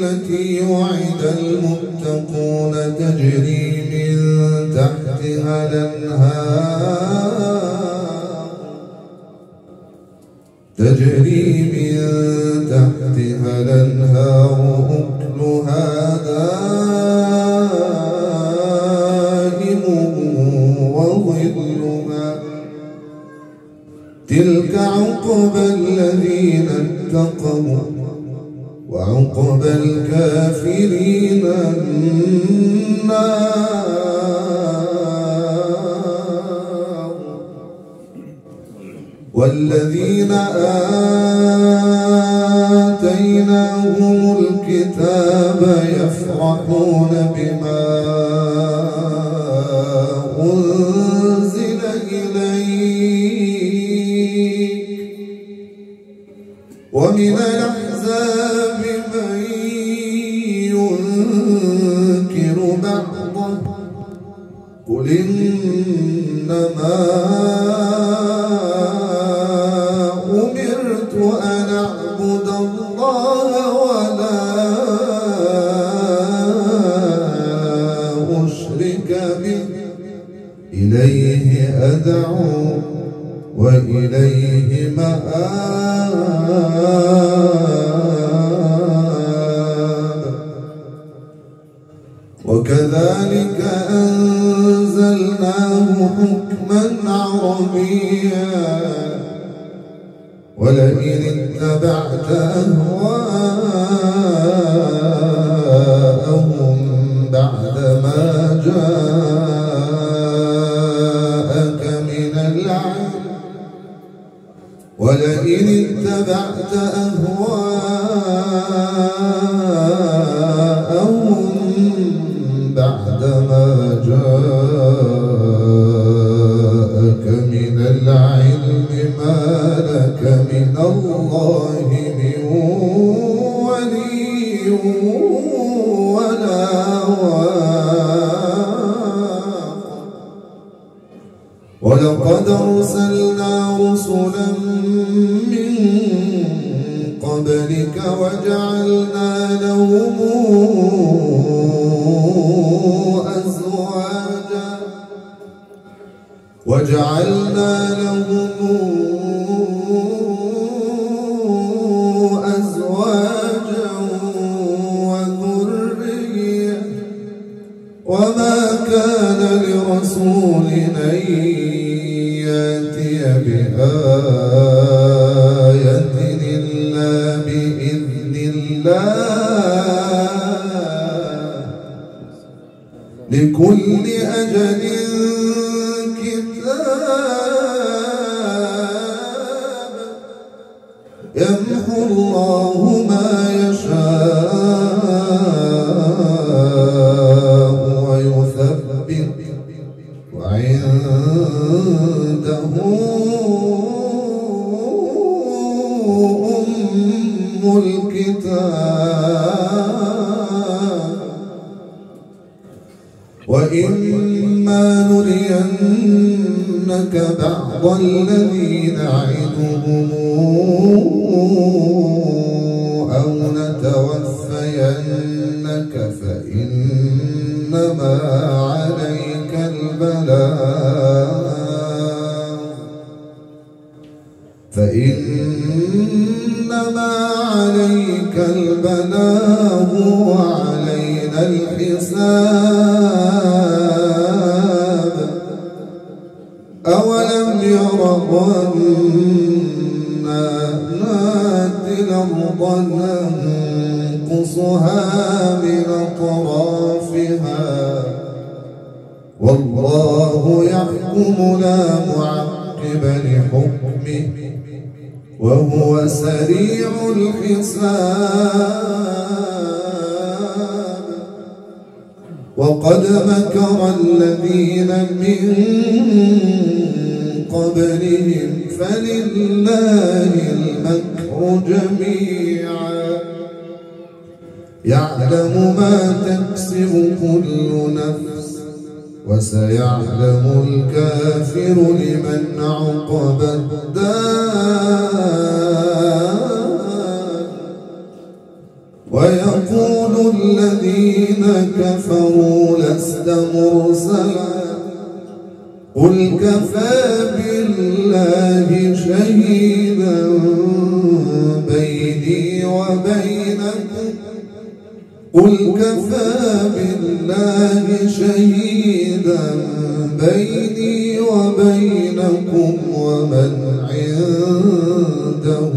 التي وعد المتقون تجري من تحتها الأنهار. تجري من تحتها الأنهار أكلها دائم وظلها. تلك عقبى الذين اتقوا. وعقبى الكافرين النار. والذين آتيناهم الكتاب يفرحون بما أنزل إليك. ومن الأحزاب إنما أمرت أن أعبد الله ولا أشرك به. إليه أدعو وإليه مآب. وكذلك حكما عربيا ولئن اتبعت أهواءهم بعد ما جاءك من العلم ولئن اتبعت أهواءهم بعد ما جاءك أرسلنا رسلا من قبلك وجعلنا لهم أزواجا. وجعلنا لهم أزواجا وذرية. وما كان لرسول أن بآية إلا بإذن الله. لكل أجل كتاب يمحو الله. الكتاب وإما نرينك بعض الذي نعدهم أو نتوفينك فإنما عليك البلاغ فإنما عليك البلاغ وعلينا الحساب. أولم يروا أنا نأتي الأرض ننقصها من أطرافها. والله يحكم لا معقب لحكمه. وهو سريع الحساب. وقد مكر الذين من قبلهم فلله المكر جميعا. يعلم ما تكسب كل نفس وسيعلم الكافر لمن عقب ويقول الذين كفروا لست مرسلا. قل كفى بالله شهيدا بيني وبينكم قل كفى بالله شهيدا بيني وبينكم ومن عنده